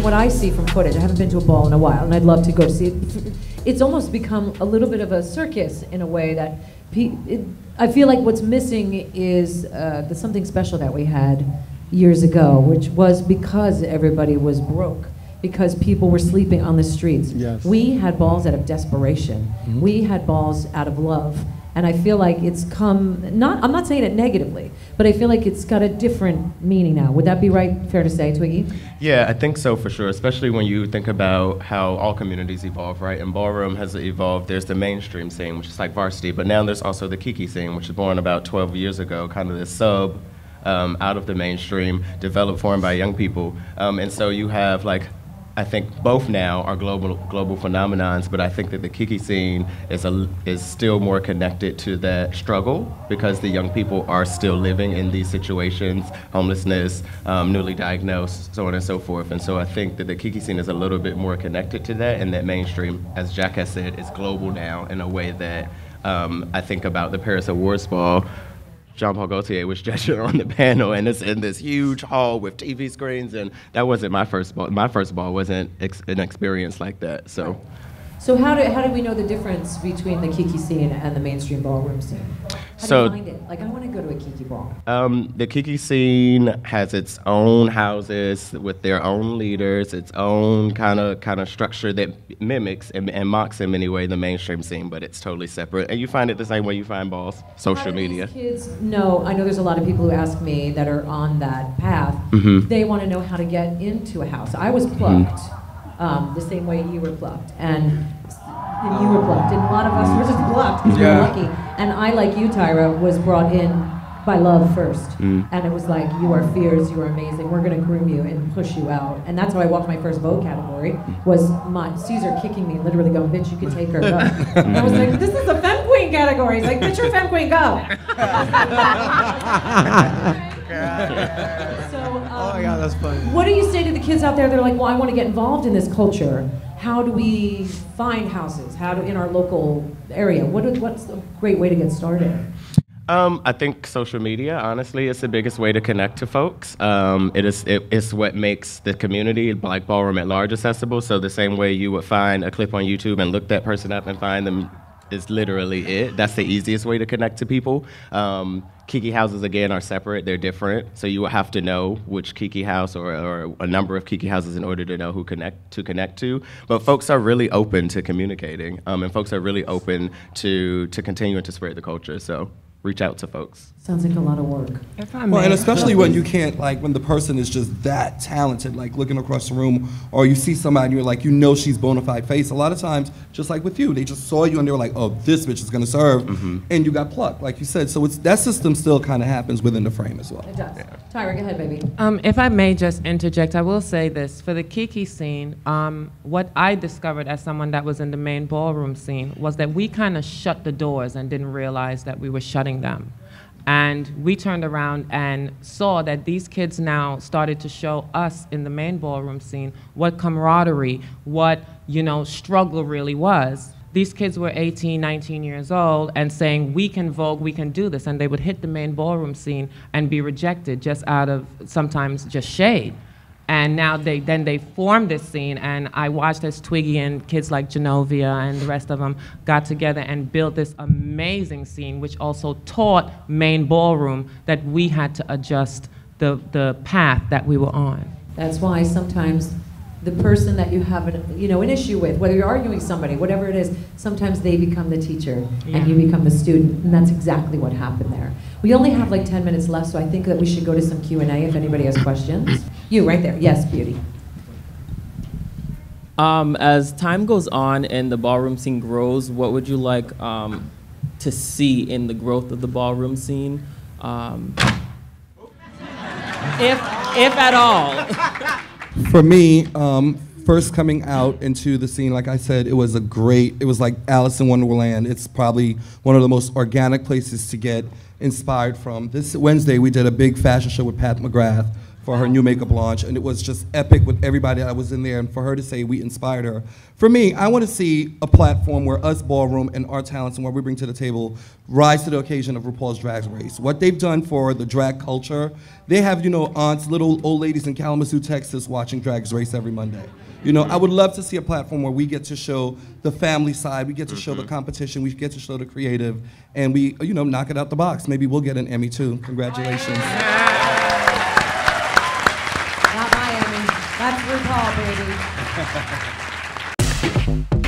from what I see from footage, I haven't been to a ball in a while, and I'd love to go see it. It's almost become a little bit of a circus in a way that pe- it, I feel like what's missing is uh, the something special that we had years ago, which was because everybody was broke, because people were sleeping on the streets. Yes. We had balls out of desperation. We had balls out of love. And I feel like it's come, not, I'm not saying it negatively, but I feel like it's got a different meaning now. Would that be right, fair to say, Twiggy? Yeah, I think so for sure, especially when you think about how all communities evolve, right? And ballroom has evolved. There's the mainstream scene, which is like varsity, but now there's also the kiki scene, which was born about 12 years ago, kind of this sub um, out of the mainstream, developed, formed by young people. Um, and so you have like I think both now are global global phenomenons, but I think that the Kiki scene is a, is still more connected to that struggle because the young people are still living in these situations, homelessness, um, newly diagnosed, so on and so forth. And so I think that the Kiki scene is a little bit more connected to that, and that mainstream, as Jack has said, is global now in a way that um, I think about the Paris Awards Ball. Jean Paul Gaultier was judging on the panel, and it's in this huge hall with TV screens, and that wasn't my first ball. My first ball wasn't ex- an experience like that. So, So how do, how do we know the difference between the Kiki scene and the mainstream ballroom scene? How So- do you find it? Like, I want to go to a Kiki ball. um, the Kiki scene has its own houses with their own leaders, its own kind of kind of structure that mimics and, and mocks in many ways the mainstream scene, but it's totally separate. And you find it the same way you find balls, social media. Kids know. I know there's a lot of people who ask me that are on that path. Mhm. They want to know how to get into a house. I was Mm-hmm. plucked um, the same way you were plucked, and, and you were plucked, and a lot of us were just plucked because we were lucky. And I, like you, Tyra, was brought in by love first, Mm. and it was like, you are fierce, you are amazing. We're going to groom you and push you out, and that's how I walked my first Vogue category. Was my Caesar kicking me, literally going, "Bitch, you can take her." Go. and I was like, "This is a femme queen category." He's like, "Bitch, you're a femme queen, go." So, um, Oh my God, that's funny. what do you say to the kids out there that are like, well, I want to get involved in this culture? How do we find houses? How do in our local area? What is, what's a great way to get started? Um, I think social media, honestly, is the biggest way to connect to folks. Um, it is it, it's what makes the community, like ballroom at large, accessible. So the same way you would find a clip on YouTube and look that person up and find them is literally it. That's the easiest way to connect to people. Um, Kiki houses again are separate; they're different. So you would have to know which Kiki house or, or a number of Kiki houses in order to know who connect to connect to. But folks are really open to communicating, um, and folks are really open to to continuing to spread the culture. So reach out to folks. Sounds like a lot of work. If I Well, and especially when you can't, like, when the person is just that talented, like looking across the room, or you see somebody and you're like, you know she's bona fide face. A lot of times, just like with you, they just saw you and they were like, oh, this bitch is gonna serve, and you got plucked, like you said. So it's that system still kind of happens within the frame as well. It does. Tyra, go ahead, baby. Um, if I may just interject, I will say this. For the Kiki scene, um, what I discovered as someone that was in the main ballroom scene was that we kind of shut the doors and didn't realize that we were shutting them. And we turned around and saw that these kids now started to show us in the main ballroom scene what camaraderie, what, you know, struggle really was. These kids were 18, 19 years old and saying, we can Vogue, we can do this. And they would hit the main ballroom scene and be rejected just out of sometimes just shade. And now they then they formed this scene, and I watched as Twiggy and kids like Genovia and the rest of them got together and built this amazing scene, which also taught main ballroom that we had to adjust the, the path that we were on. That's why sometimes the person that you have an, you know, an issue with, whether you're arguing with somebody, whatever it is, sometimes they become the teacher and you become the student, and that's exactly what happened there. We only have like 10 minutes left, so I think that we should go to some Q&A if anybody has questions. You, right there. Yes, Beauty. Um, as time goes on and the ballroom scene grows, what would you like um, to see in the growth of the ballroom scene? Um, if, if at all. For me, um, first coming out into the scene, like I said, it was a great, it was like Alice in Wonderland. It's probably one of the most organic places to get inspired from. This Wednesday, we did a big fashion show with Pat McGrath for for her new makeup launch, and it was just epic with everybody that was in there, and for her to say we inspired her. For me, I want to see a platform where us ballroom and our talents and what we bring to the table rise to the occasion of RuPaul's Drag Race. What they've done for the drag culture, they have, you know, aunts, little old ladies in Kalamazoo, Texas watching Drag Race every Monday. You know, I would love to see a platform where we get to show the family side, we get to show the mm-hmm. competition, we get to show the creative, and we, you know, knock it out the box. Maybe we'll get an Emmy too. Congratulations. Not Miami. That's RuPaul, baby.